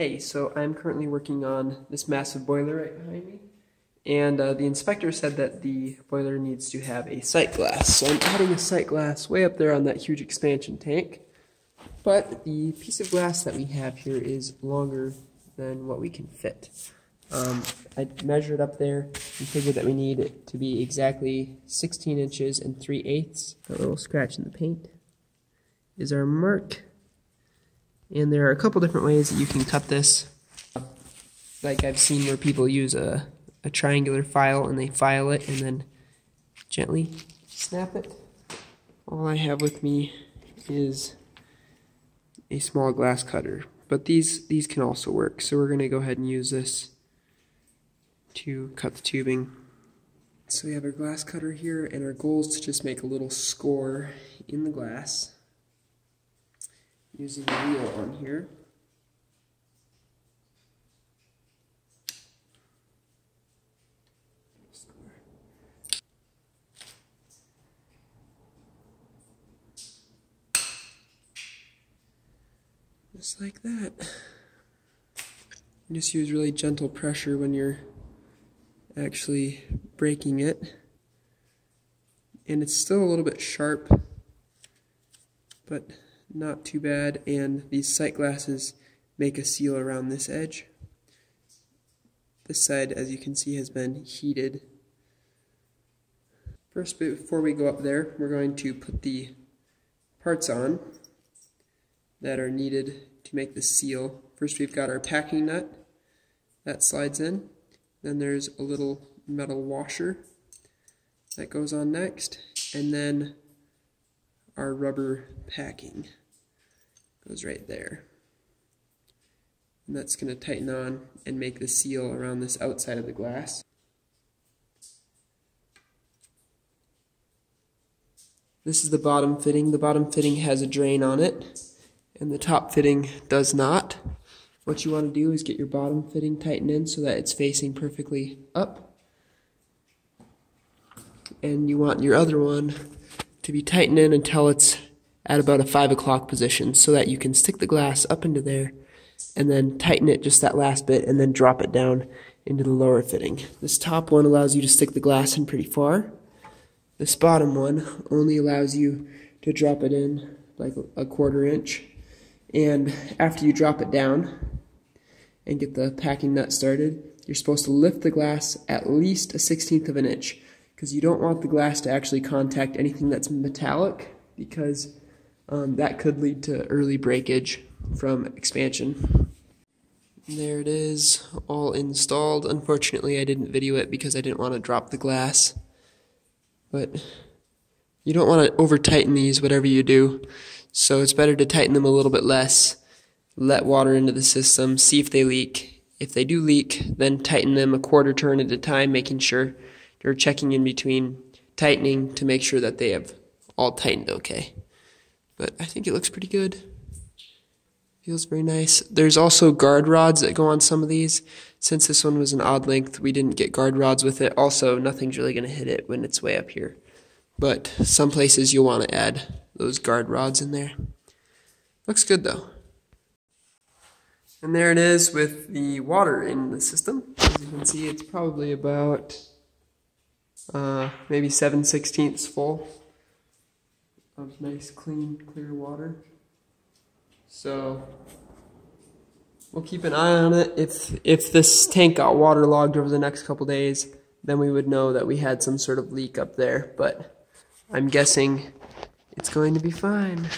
Hey, so I'm currently working on this massive boiler right behind me, and uh, the inspector said that the boiler needs to have a sight glass. So I'm adding a sight glass way up there on that huge expansion tank, but the piece of glass that we have here is longer than what we can fit. Um, I measured up there and figured that we need it to be exactly 16 inches and 3 eighths. A little scratch in the paint is our mark. And there are a couple different ways that you can cut this. Like I've seen where people use a, a triangular file and they file it and then gently snap it. All I have with me is a small glass cutter. But these, these can also work. So we're going to go ahead and use this to cut the tubing. So we have our glass cutter here and our goal is to just make a little score in the glass using the wheel on here. Just like that. Just use really gentle pressure when you're actually breaking it. And it's still a little bit sharp, but not too bad, and these sight glasses make a seal around this edge. This side, as you can see, has been heated. First, before we go up there, we're going to put the parts on that are needed to make the seal. First, we've got our packing nut that slides in. Then there's a little metal washer that goes on next. And then our rubber packing goes right there. And that's going to tighten on and make the seal around this outside of the glass. This is the bottom fitting. The bottom fitting has a drain on it, and the top fitting does not. What you want to do is get your bottom fitting tightened in so that it's facing perfectly up. And you want your other one to be tightened in until it's at about a 5 o'clock position so that you can stick the glass up into there and then tighten it just that last bit and then drop it down into the lower fitting. This top one allows you to stick the glass in pretty far. This bottom one only allows you to drop it in like a quarter inch. And after you drop it down and get the packing nut started, you're supposed to lift the glass at least a sixteenth of an inch because you don't want the glass to actually contact anything that's metallic because um, that could lead to early breakage from expansion. There it is, all installed. Unfortunately, I didn't video it because I didn't want to drop the glass. But you don't want to over tighten these, whatever you do. So it's better to tighten them a little bit less, let water into the system, see if they leak. If they do leak, then tighten them a quarter turn at a time, making sure you're checking in between tightening to make sure that they have all tightened okay but I think it looks pretty good. Feels very nice. There's also guard rods that go on some of these. Since this one was an odd length, we didn't get guard rods with it. Also, nothing's really going to hit it when it's way up here. But some places you'll want to add those guard rods in there. Looks good though. And there it is with the water in the system. As you can see, it's probably about uh, maybe 7 sixteenths full of nice, clean, clear water. So we'll keep an eye on it. If if this tank got waterlogged over the next couple days, then we would know that we had some sort of leak up there. But I'm guessing it's going to be fine.